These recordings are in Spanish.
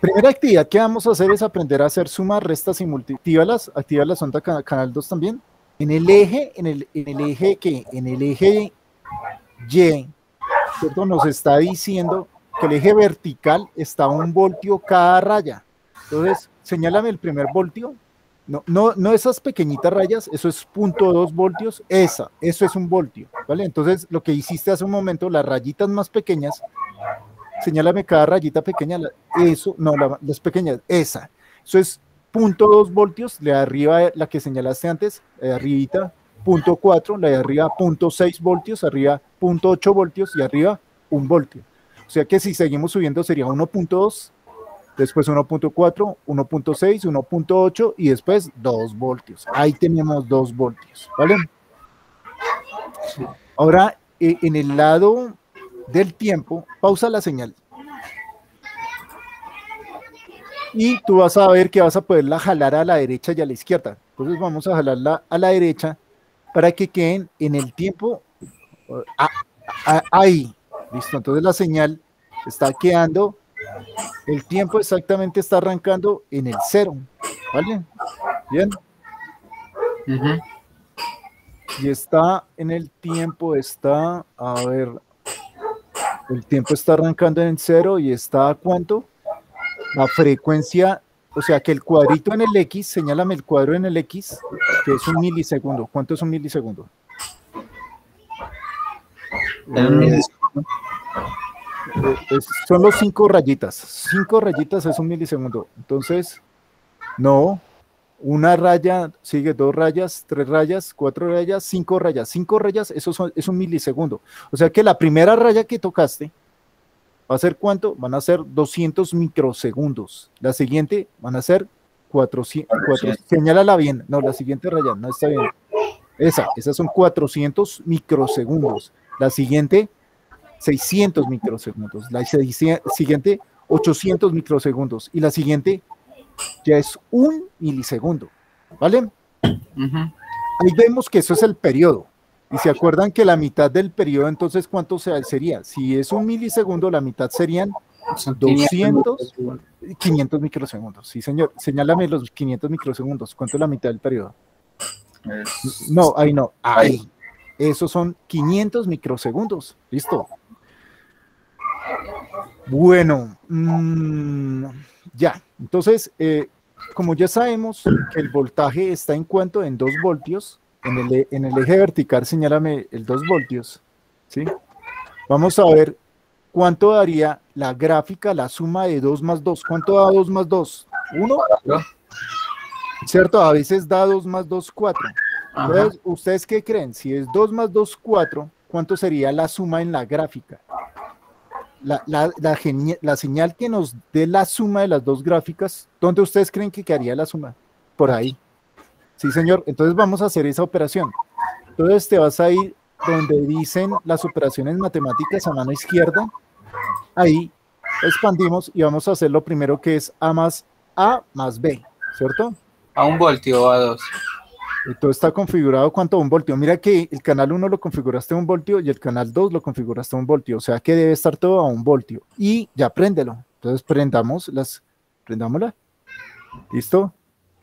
primera actividad que vamos a hacer es aprender a hacer sumas, restas y multitívalas. Activa la sonda canal 2 también. En el eje, en el, en el eje que, en el eje Y, ¿cierto? Nos está diciendo que el eje vertical está un voltio cada raya. Entonces, señálame el primer voltio. No, no, no esas pequeñitas rayas, eso es punto dos voltios, esa, eso es un voltio, ¿vale? Entonces, lo que hiciste hace un momento, las rayitas más pequeñas, señálame cada rayita pequeña, eso, no, las pequeñas, esa, eso es punto dos voltios, la de arriba, la que señalaste antes, de arribita, punto 4, la de arriba, punto 6 voltios, arriba, punto 8 voltios y arriba, un voltio. O sea que si seguimos subiendo sería 1.2, después 1.4, 1.6, 1.8 y después 2 voltios. Ahí tenemos 2 voltios, ¿vale? Ahora, eh, en el lado del tiempo, pausa la señal. Y tú vas a ver que vas a poderla jalar a la derecha y a la izquierda. Entonces vamos a jalarla a la derecha para que queden en el tiempo ahí. Listo, entonces la señal está quedando, el tiempo exactamente está arrancando en el cero, ¿vale? Bien. Y está en el tiempo, está, a ver, el tiempo está arrancando en cero y está a cuánto? La frecuencia, o sea que el cuadrito en el X, señálame el cuadro en el X, que es un milisegundo. ¿Cuánto es un milisegundo? Un milisegundo son los cinco rayitas. Cinco rayitas es un milisegundo. Entonces, no, una raya sigue dos rayas, tres rayas, cuatro rayas, cinco rayas. Cinco rayas, eso es un milisegundo. O sea que la primera raya que tocaste va a ser cuánto? Van a ser 200 microsegundos. La siguiente van a ser 400. 400 señálala bien. No, la siguiente raya no está bien. Esa, esas son 400 microsegundos. La siguiente 600 microsegundos, la siguiente 800 microsegundos y la siguiente ya es un milisegundo, ¿vale? Ahí vemos que eso es el periodo. Y se acuerdan que la mitad del periodo, entonces, ¿cuánto sería? Si es un milisegundo, la mitad serían 200, 500 microsegundos. Sí, señor. Señálame los 500 microsegundos. ¿Cuánto es la mitad del periodo? No, ahí no. Ahí. Esos son 500 microsegundos. Listo. Bueno, mm, ya. Entonces, eh, como ya sabemos que el voltaje está en cuanto en 2 voltios, en el, en el eje vertical señálame el 2 voltios, ¿sí? Vamos a ver cuánto daría la gráfica, la suma de 2 más 2. ¿Cuánto da 2 más 2? ¿1? ¿Cierto? A veces da 2 más 2, 4. Entonces, ¿ustedes qué creen? Si es 2 más 2, 4, ¿cuánto sería la suma en la gráfica? La, la, la, señal que nos dé la suma de las dos gráficas, ¿dónde ustedes creen que quedaría la suma? Por ahí. Sí, señor. Entonces vamos a hacer esa operación. Entonces te vas a ir donde dicen las operaciones matemáticas a mano izquierda. Ahí expandimos y vamos a hacer lo primero que es A más A más B, ¿cierto? A un voltio o a dos. Y todo está configurado cuanto a un voltio. Mira que el canal 1 lo configuraste a un voltio y el canal 2 lo configuraste a un voltio. O sea que debe estar todo a un voltio. Y ya préndelo. Entonces prendamos las, prendámosla. ¿Listo?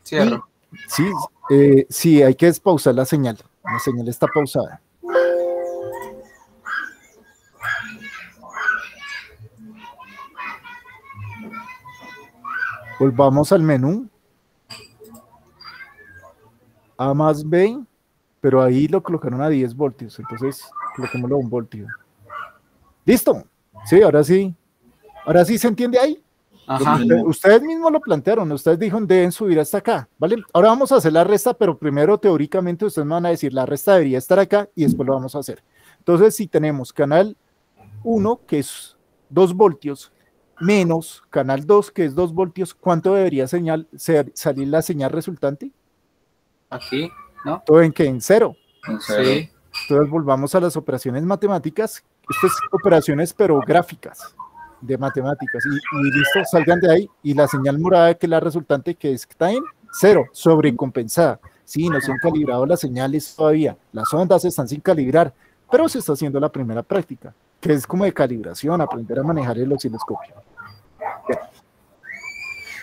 Cierro. sí, eh, sí, hay que despausar la señal. La señal está pausada. Volvamos al menú. A más B, pero ahí lo colocaron a 10 voltios, entonces coloquémoslo a un voltio. ¿Listo? Sí, ahora sí. Ahora sí se entiende ahí. Ustedes, mismos lo plantearon, ustedes dijeron deben subir hasta acá, ¿vale? Ahora vamos a hacer la resta, pero primero teóricamente ustedes me van a decir la resta debería estar acá y después lo vamos a hacer. Entonces, si tenemos canal 1, que es 2 voltios, menos canal 2, que es 2 voltios, ¿cuánto debería señal, salir la señal resultante? Aquí, ¿no? ¿Todo en qué? En cero. En cero. Entonces volvamos a las operaciones matemáticas. Estas operaciones, pero gráficas de matemáticas. Y, listo, salgan de ahí. Y la señal morada, que es la resultante, que está en cero, sobrecompensada. Sí, no se han calibrado las señales todavía. Las ondas están sin calibrar, pero se está haciendo la primera práctica, que es como de calibración, aprender a manejar el osciloscopio.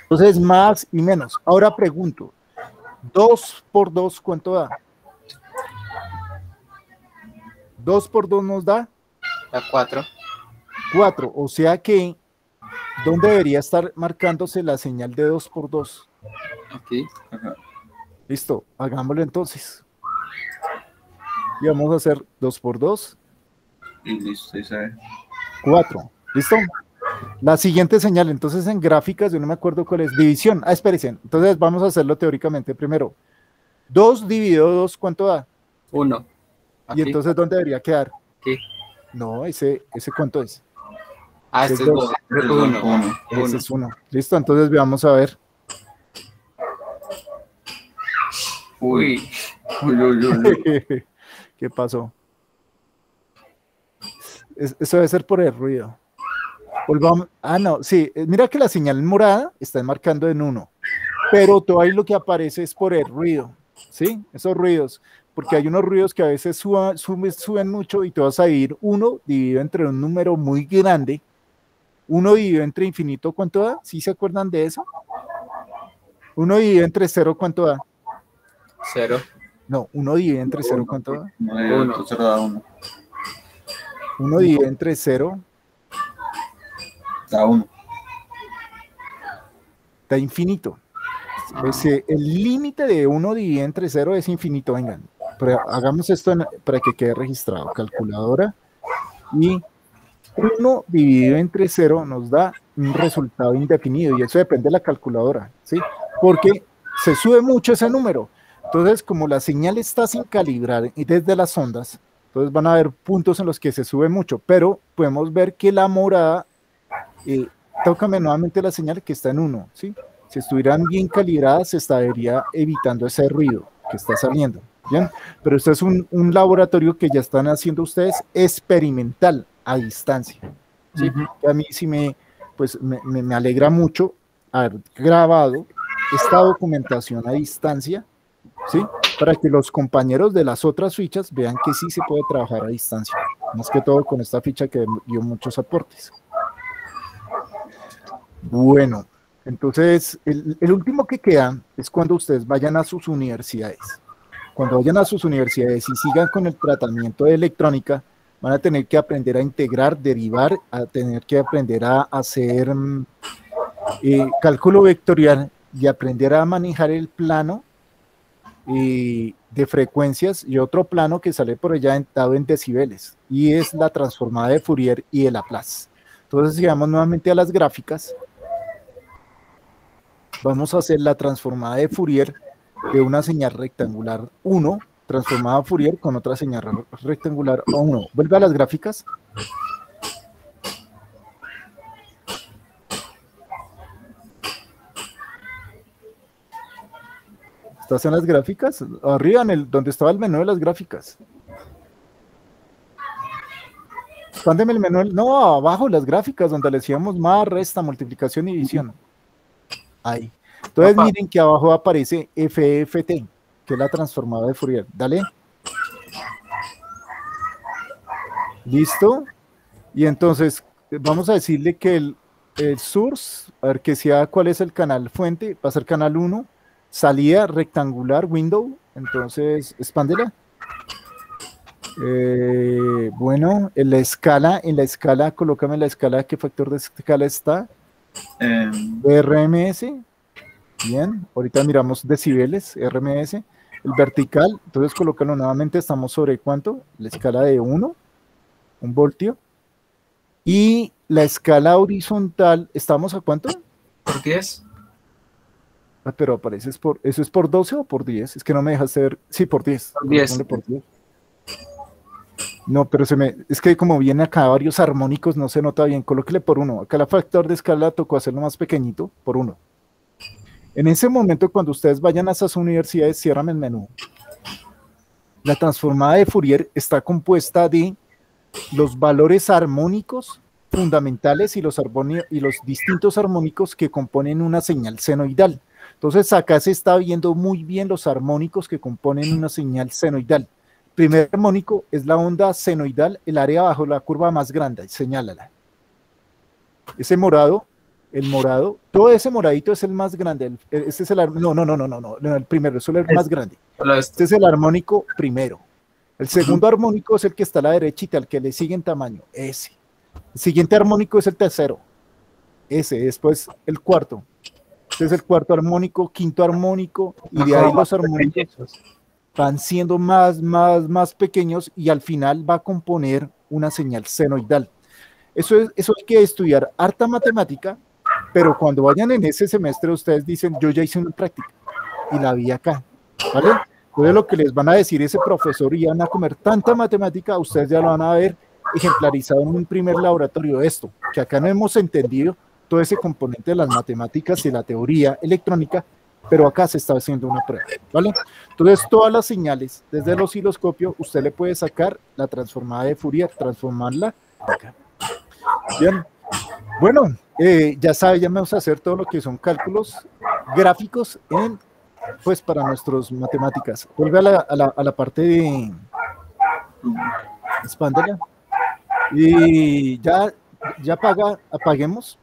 Entonces, más y menos. Ahora pregunto, 2 por 2, ¿cuánto da? 2 por 2 nos da Da 4. 4. O sea que, ¿dónde debería estar marcándose la señal de 2 por 2? Aquí. Ajá. Listo, hagámoslo entonces. Y vamos a hacer 2 por 2, Y listo, ahí se ve. 4. ¿Listo? La siguiente señal, entonces en gráficas, yo no me acuerdo cuál es, división. Ah, espérense, entonces vamos a hacerlo teóricamente primero. 2 dividido 2, ¿cuánto da? 1. Y entonces, ¿dónde debería quedar? Aquí. No, ese, ese ¿cuánto es? Ah, ese este es es dos. 2. Creo que 1. Uno. Ese es 1. Listo, entonces veamos a ver. Uy. Uy, uy, uy, uy. ¿Qué pasó? Es- eso debe ser por el ruido. Volvamos. Ah, no, sí. eh, Mira que la señal morada está marcando en 1, pero todo ahí lo que aparece es por el ruido. ¿Sí? Esos ruidos. Porque hay unos ruidos que a veces suba- suben, suben mucho y te vas a ir 1 dividido entre un número muy grande. 1 dividido entre infinito, ¿cuánto da? ¿Sí se acuerdan de eso? 1 dividido entre 0, ¿cuánto da? 0. No, 1 dividido entre 0, ¿cuánto da? Uno. uno. 1 dividido entre 0 Da uno. da infinito. Eh, el límite de 1 dividido entre 0 es infinito. Vengan, hagamos esto en- para que quede registrado. Calculadora. Y 1 dividido entre 0 nos da un resultado indefinido. Y eso depende de la calculadora. ¿sí? Porque se sube mucho ese número. Entonces, como la señal está sin calibrar y desde las ondas, entonces van a haber puntos en los que se sube mucho. Pero podemos ver que la morada eh, tócame nuevamente la señal que está en 1, ¿sí? Si estuvieran bien calibradas, se estaría evitando ese ruido que está saliendo, ¿bien? Pero esto es un, un laboratorio que ya están haciendo ustedes experimental a distancia, ¿sí? A mí sí me, pues, me alegra mucho haber grabado esta documentación a distancia, ¿sí? Para que los compañeros de las otras fichas vean que sí se puede trabajar a distancia, más que todo con esta ficha que dio muchos aportes. Bueno, entonces el, último que queda es cuando ustedes vayan a sus universidades. Cuando vayan a sus universidades y sigan con el tratamiento de electrónica, van a tener que aprender a integrar, derivar, a tener que aprender a hacer mm, eh, cálculo vectorial y aprender a manejar el plano eh, de frecuencias y otro plano que sale por allá en- dado en decibeles y es la transformada de Fourier y de Laplace. Entonces, si vamos nuevamente a las gráficas, vamos a hacer la transformada de Fourier de una señal rectangular 1, transformada a Fourier con otra señal re- rectangular 1. Vuelve a las gráficas. ¿Estás en las gráficas? Arriba, en el, donde estaba el menú de las gráficas. Expándeme el menú. No, abajo las gráficas, donde le decíamos más, resta, multiplicación y división. Ahí. Entonces miren que abajo aparece FFT, que es la transformada de Fourier. Dale. Listo. Y entonces vamos a decirle que el, el source, a ver que sea cuál es el canal fuente, va a ser canal 1, salida rectangular, window, entonces expándela. Eh, bueno, en la escala, en la escala, colócame la escala, ¿qué factor de escala está? Eh, RMS. Bien, ahorita miramos decibeles, RMS. El vertical, entonces colócalo nuevamente, estamos sobre cuánto? La escala de 1, un voltio. Y la escala horizontal, ¿estamos a cuánto? ¿Por 10? Ah, pero aparece, es por, ¿eso es por 12 o por 10? Es que no me dejaste ver. Sí, por 10. Por 10. Ponle por 10. No, pero se me, es que como viene acá varios armónicos, no se nota bien. Colóquele por uno. Acá la factor de escala tocó hacerlo más pequeñito, por uno. En ese momento, cuando ustedes vayan a esas universidades, cierran el menú. La transformada de Fourier está compuesta de los valores armónicos fundamentales y los, y los distintos armónicos que componen una señal senoidal. Entonces acá se está viendo muy bien los armónicos que componen una señal senoidal. Primer armónico es la onda senoidal, el área bajo la curva más grande, señálala. Ese morado el morado, todo ese moradito es el más grande. el- este es el, no, no, no, no, no, no, el primero, es el más grande. Este. Este es el armónico primero. El segundo armónico es el que está a la derechita, el que le sigue en tamaño, ese. El siguiente armónico es el tercero, ese. Después el cuarto. Este es el cuarto armónico, quinto armónico, y de ahí los armónicos van siendo más, más, más pequeños y al final va a componer una señal senoidal. Eso, es, eso hay que estudiar harta matemática, pero cuando vayan en ese semestre ustedes dicen, yo ya hice una práctica y la vi acá, ¿vale? Entonces lo que les van a decir ese profesor y van a comer tanta matemática, ustedes ya lo van a ver ejemplarizado en un primer laboratorio esto, que acá no hemos entendido todo ese componente de las matemáticas y la teoría electrónica, pero acá se está haciendo una prueba, ¿vale? Entonces, todas las señales, desde el osciloscopio, usted le puede sacar la transformada de Fourier, transformarla acá. Bien. Bueno, eh, ya sabe, ya vamos a hacer todo lo que son cálculos gráficos en, pues, para nuestras matemáticas. Vuelve a la, a la, parte de... Expándela. Y ya, ya apaga, apaguemos